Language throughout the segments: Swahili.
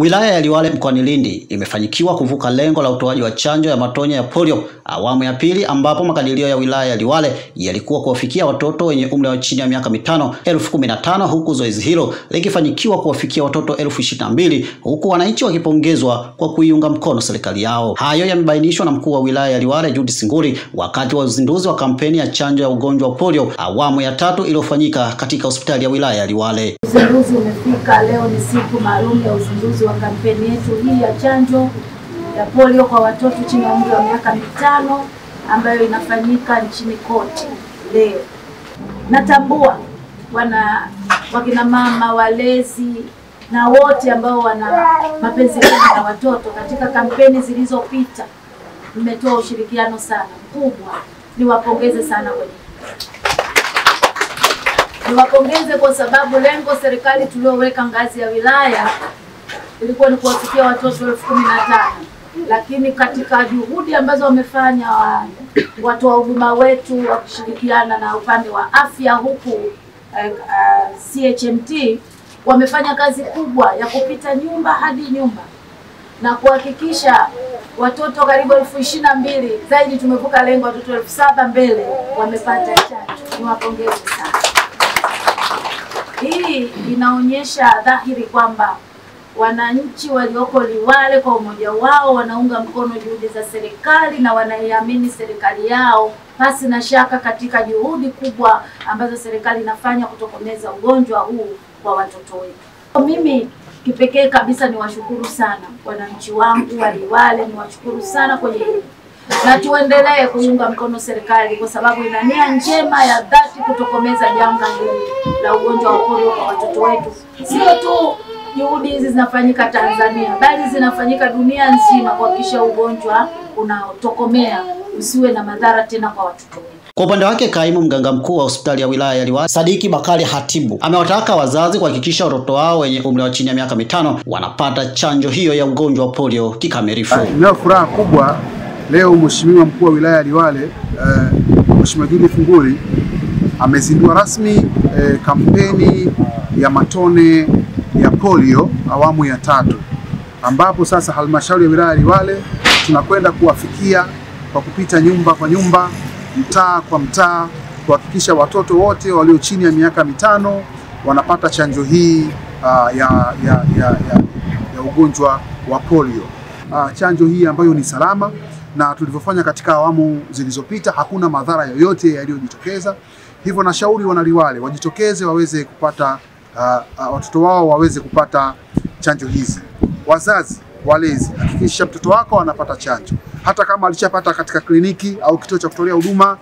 Wilaya ya Liwale mkoani Lindi imefanikiwa kuvuka lengo la utoaji wa chanjo ya matonya ya polio awamu ya pili, ambapo makadirio ya wilaya ya Liwale yalikuwa kuwafikia watoto wenye umri wa chini ya miaka mitano elfu kumi na tano huku zoezi hilo likifanikiwa kuwafikia watoto elfu ishirini na mbili huku wananchi wakipongezwa kwa kuiunga mkono serikali yao. Hayo yamebainishwa na mkuu wa wilaya ya Liwale Judith Singuri wakati wa uzinduzi wa kampeni ya chanjo ya ugonjwa wa polio awamu ya tatu iliyofanyika katika hospitali ya wilaya ya Liwale. Uzinduzi umefika leo, ni siku maalum ya uzinduzi wa kampeni yetu hii ya chanjo ya polio kwa watoto chini ya umri wa miaka mitano ambayo inafanyika nchini kote leo. Natambua wana wakina mama walezi na wote ambao wana mapenzi mema na watoto. Katika kampeni zilizopita mmetoa ushirikiano sana mkubwa, niwapongeze sana kwenye niwapongeze kwa sababu lengo serikali tulioweka ngazi ya wilaya ilikuwa ni kuwafikia watoto elfu kumi na tano lakini katika juhudi ambazo wamefanya wa, watoa huduma wetu wakishirikiana na upande wa afya huku uh, uh, CHMT wamefanya kazi kubwa ya kupita nyumba hadi nyumba na kuhakikisha watoto karibu elfu ishirini na mbili zaidi, tumevuka lengo, watoto elfu saba mbele wamepata chanjo. Niwapongeze. Hii inaonyesha dhahiri kwamba wananchi walioko Liwale kwa umoja wao wanaunga mkono juhudi za serikali na wanaiamini serikali yao pasi na shaka katika juhudi kubwa ambazo serikali inafanya kutokomeza ugonjwa huu kwa watoto wetu. Mimi kipekee kabisa niwashukuru sana wananchi wangu wa Liwale, niwashukuru sana kwenye na tuendelee kuunga mkono serikali kwa sababu ina nia njema ya dhati kutokomeza janga hili la ugonjwa wa polio kwa watoto wetu. Sio tu juhudi hizi zinafanyika Tanzania, bali zinafanyika dunia nzima kuhakikisha ugonjwa unaotokomea usiwe na madhara tena kwa watoto wetu. Kwa upande wake kaimu mganga mkuu wa hospitali ya wilaya ya Liwale Sadiki Bakari Hatibu amewataka wazazi kuhakikisha watoto wao wenye umri wa chini ya miaka mitano wanapata chanjo hiyo ya ugonjwa wa polio kikamilifu. Ninayo furaha kubwa leo Mheshimiwa mkuu wa wilaya ya Liwale uh, Mheshimiwa Juli Funguri amezindua rasmi uh, kampeni ya matone ya polio awamu ya tatu, ambapo sasa halmashauri ya wilaya ya Liwale tunakwenda kuwafikia kwa kupita nyumba kwa nyumba, mtaa kwa mtaa, kuhakikisha watoto wote walio chini ya miaka mitano wanapata chanjo hii uh, ya, ya, ya, ya, ya ugonjwa wa polio. Uh, chanjo hii ambayo ni salama na tulivyofanya katika awamu zilizopita hakuna madhara yoyote yaliyojitokeza. Hivyo nashauri wanaliwale wajitokeze waweze kupata uh, uh, watoto wao waweze kupata chanjo hizi. Wazazi, walezi, hakikisha mtoto wako anapata chanjo, hata kama alishapata katika kliniki au kituo cha kutolea huduma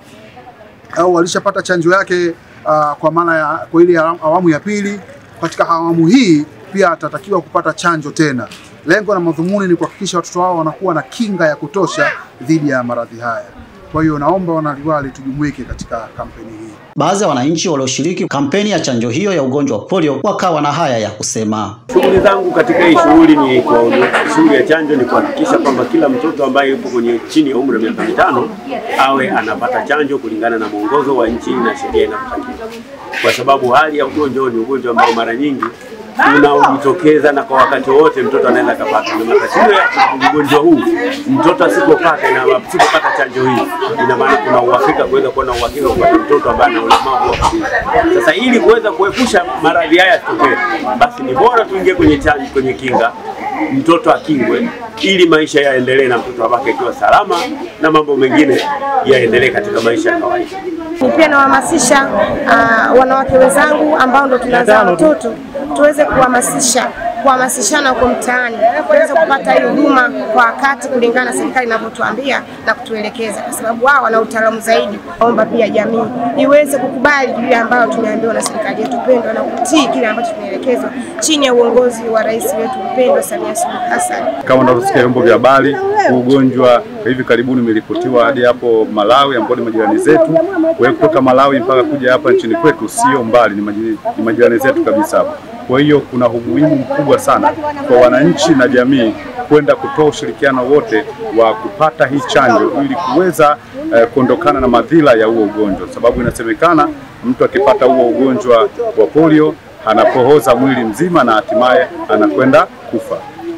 au alishapata chanjo yake uh, kwa maana ya kwa ile awamu ya pili. Katika awamu hii pia atatakiwa kupata chanjo tena. Lengo na madhumuni ni kuhakikisha watoto wao wanakuwa na kinga ya kutosha dhidi ya maradhi haya. Kwa hiyo naomba wanaliwali tujumuike katika kampeni hii. Baadhi ya wananchi walioshiriki kampeni ya chanjo hiyo ya ugonjwa wa polio wakawa na haya ya kusema. Shughuli zangu katika hii shughuli ni kwa shughuli ya chanjo ni kuhakikisha kwamba kila mtoto ambaye yupo kwenye chini ya umri wa miaka mitano awe anapata chanjo kulingana na mwongozo wa nchi na sheria inavyotakiwa, kwa sababu hali ya ugonjwa ni ugonjwa ambao mara nyingi unaojitokeza na kwa wakati wote mtoto anaweza akapata, na matatizo ya ugonjwa huu mtoto asipopata na asipopata chanjo hii, ina maana kuna uhakika kuweza kuwa na uhakika kwa mtoto ambaye ana ulemavu wa. Sasa ili kuweza kuepusha maradhi haya yasitokee, basi ni bora tuingie kwenye chanjo, kwenye kinga, mtoto akingwe ili maisha yaendelee na mtoto abaki akiwa salama na mambo mengine yaendelee katika maisha ya kawaida. Pia nawahamasisha uh, wanawake wenzangu ambao ndo tunazaa watoto tuweze kuhamasisha kuhamasishana huko mtaani tuweze kupata hiyo huduma kwa wakati kulingana na serikali inavyotuambia na kutuelekeza, kwa sababu wao wana utaalamu zaidi. Naomba pia jamii iweze kukubali juu ambayo tumeambiwa na serikali yetu pendwa na kutii kile ambacho tumeelekezwa chini ya uongozi wa rais wetu mpendwa Samia Suluhu Hassan. Kama unavyosikia vyombo vya habari, ugonjwa hivi karibuni umeripotiwa hadi hapo Malawi, ambao ni majirani zetu. Hiyo kutoka Malawi mpaka kuja hapa nchini kwetu sio mbali, ni majirani, ni majirani zetu kabisa hapa. Kwa hiyo kuna umuhimu mkubwa sana kwa wananchi na jamii kwenda kutoa ushirikiano wote wa kupata hii chanjo ili kuweza eh, kuondokana na madhila ya huo ugonjwa, sababu inasemekana mtu akipata huo ugonjwa wa polio anapohoza mwili mzima na hatimaye anakwenda kufa.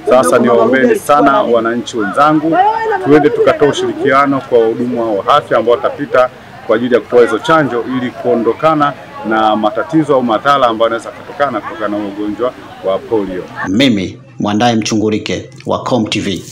Sasa niwaombeni sana wananchi wenzangu, tuende tukatoa ushirikiano kwa wahudumu wa afya ambao watapita kwa ajili ya kutoa hizo chanjo ili kuondokana na matatizo au madhara ambayo yanaweza kutokana kutokana na ugonjwa wa polio. Mimi Mwandaye Mchungurike wa Com TV.